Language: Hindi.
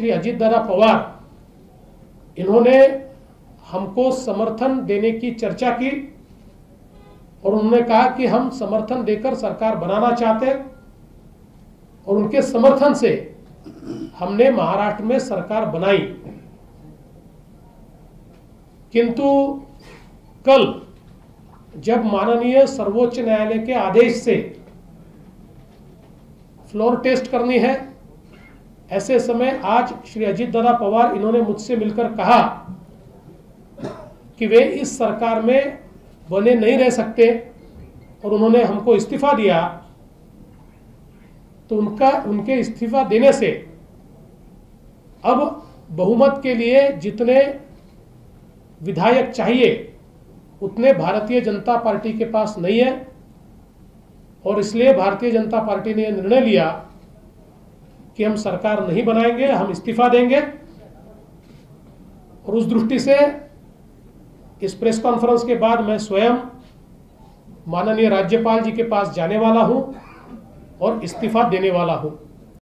श्री अजीत दादा पवार, इन्होंने हमको समर्थन देने की चर्चा की और उन्होंने कहा कि हम समर्थन देकर सरकार बनाना चाहते हैं और उनके समर्थन से हमने महाराष्ट्र में सरकार बनाई। किंतु कल जब माननीय सर्वोच्च न्यायालय के आदेश से फ्लोर टेस्ट करनी है ऐसे समय आज श्री अजीत दादा पवार इन्होंने मुझसे मिलकर कहा कि वे इस सरकार में बने नहीं रह सकते और उन्होंने हमको इस्तीफा दिया तो उनका, उनके इस्तीफा देने से अब बहुमत के लिए जितने विधायक चाहिए, उतने भारतीय जनता पार्टी के पास नहीं है और इसलिए भारतीय जनता पार्टी ने यह निर्णय लिया कि हम सरकार नहीं बनाएँगे, हम इस्तीफा देंगे। और उस दृष्टि से इस प्रेस कॉन्फ्रेंस के बाद मैं स्वयं माननीय राज्यपाल जी के पास जाने वाला हूँ और इस्तीफा देने वाला हूँ।